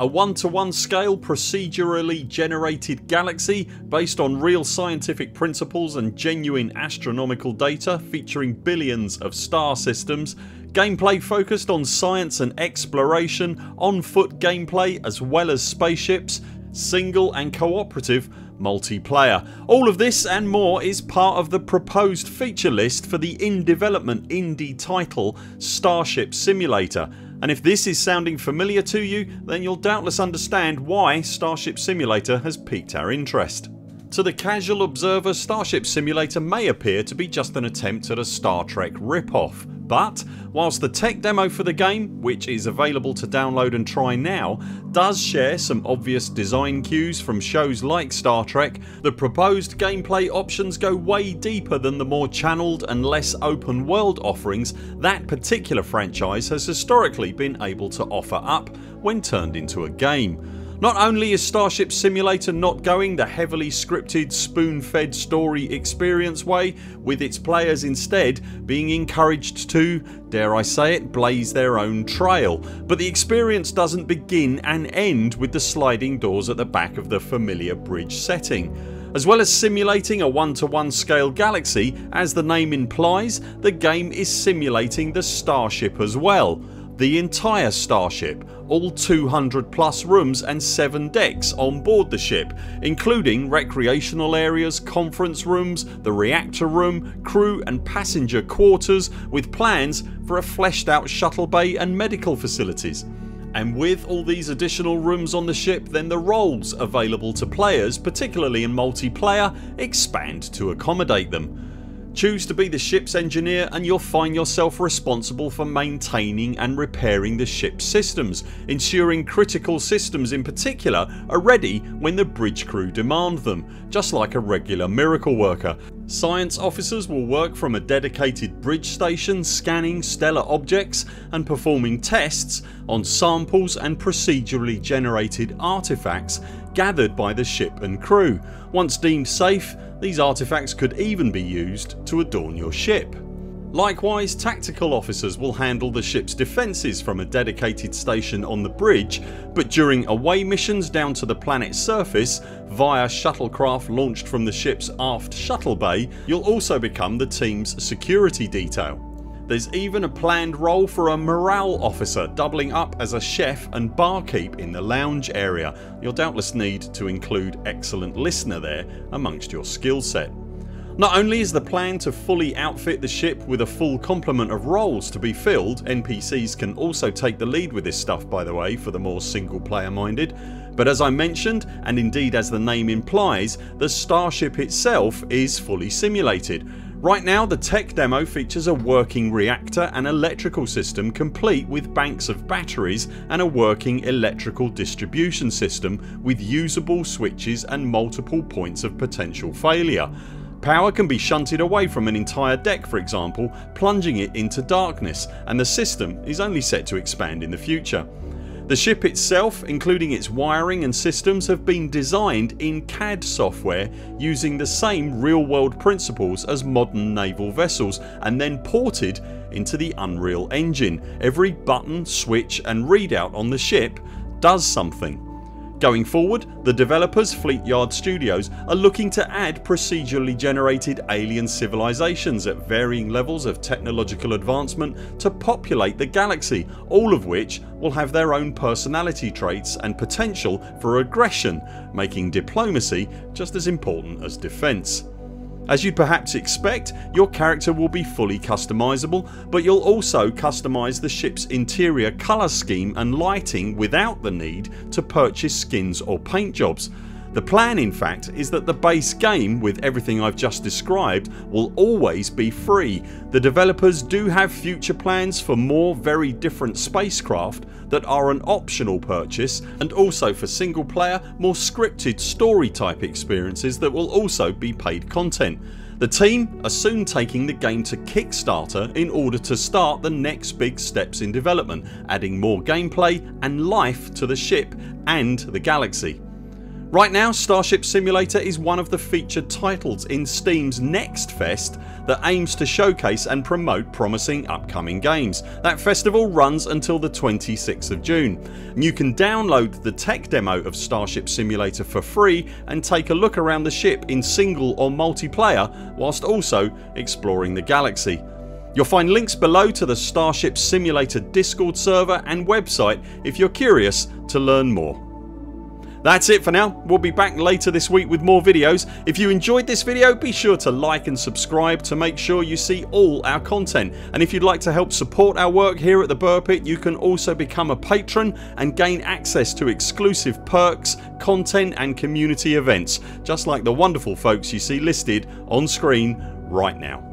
a one to one scale procedurally generated galaxy based on real scientific principles and genuine astronomical data featuring billions of star systems Gameplay focused on science and exploration, on foot gameplay as well as spaceships, single and cooperative multiplayer. All of this and more is part of the proposed feature list for the in development indie title Starship Simulator and if this is sounding familiar to you then you'll doubtless understand why Starship Simulator has piqued our interest. To the casual observer Starship Simulator may appear to be just an attempt at a Star Trek rip-off but whilst the tech demo for the game, which is available to download and try now, does share some obvious design cues from shows like Star Trek, the proposed gameplay options go way deeper than the more channelled and less open world offerings that particular franchise has historically been able to offer up when turned into a game. Not only is Starship Simulator not going the heavily scripted spoon fed story experience way with its players instead being encouraged to, dare I say it, blaze their own trail but the experience doesn't begin and end with the sliding doors at the back of the familiar bridge setting. As well as simulating a one to one scale galaxy as the name implies the game is simulating the starship as well the entire starship, all 200 plus rooms and 7 decks on board the ship including recreational areas, conference rooms, the reactor room, crew and passenger quarters with plans for a fleshed out shuttle bay and medical facilities. And with all these additional rooms on the ship then the roles available to players particularly in multiplayer expand to accommodate them. Choose to be the ship's engineer and you'll find yourself responsible for maintaining and repairing the ship's systems, ensuring critical systems in particular are ready when the bridge crew demand them, just like a regular miracle worker. Science officers will work from a dedicated bridge station scanning stellar objects and performing tests on samples and procedurally generated artefacts gathered by the ship and crew. Once deemed safe these artefacts could even be used to adorn your ship. Likewise tactical officers will handle the ships defences from a dedicated station on the bridge but during away missions down to the planet's surface via shuttlecraft launched from the ships aft shuttle bay you'll also become the teams security detail. There's even a planned role for a morale officer doubling up as a chef and barkeep in the lounge area. You'll doubtless need to include excellent listener there amongst your skill set. Not only is the plan to fully outfit the ship with a full complement of roles to be filled NPCs can also take the lead with this stuff by the way for the more single player minded but as I mentioned and indeed as the name implies the starship itself is fully simulated Right now the tech demo features a working reactor and electrical system complete with banks of batteries and a working electrical distribution system with usable switches and multiple points of potential failure. Power can be shunted away from an entire deck for example plunging it into darkness and the system is only set to expand in the future. The ship itself including its wiring and systems have been designed in CAD software using the same real world principles as modern naval vessels and then ported into the Unreal Engine. Every button, switch and readout on the ship does something. Going forward the developers Fleetyard Studios are looking to add procedurally generated alien civilizations at varying levels of technological advancement to populate the galaxy all of which will have their own personality traits and potential for aggression making diplomacy just as important as defence. As you'd perhaps expect your character will be fully customisable but you'll also customise the ships interior colour scheme and lighting without the need to purchase skins or paint jobs. The plan in fact is that the base game with everything I've just described will always be free. The developers do have future plans for more very different spacecraft that are an optional purchase and also for single player more scripted story type experiences that will also be paid content. The team are soon taking the game to Kickstarter in order to start the next big steps in development adding more gameplay and life to the ship and the galaxy. Right now Starship Simulator is one of the featured titles in Steam's Next Fest that aims to showcase and promote promising upcoming games. That festival runs until the 26th of June. You can download the tech demo of Starship Simulator for free and take a look around the ship in single or multiplayer whilst also exploring the galaxy. You'll find links below to the Starship Simulator Discord server and website if you're curious to learn more. That's it for now. We'll be back later this week with more videos. If you enjoyed this video be sure to like and subscribe to make sure you see all our content and if you'd like to help support our work here at the Buur Pit you can also become a patron and gain access to exclusive perks, content and community events just like the wonderful folks you see listed on screen right now.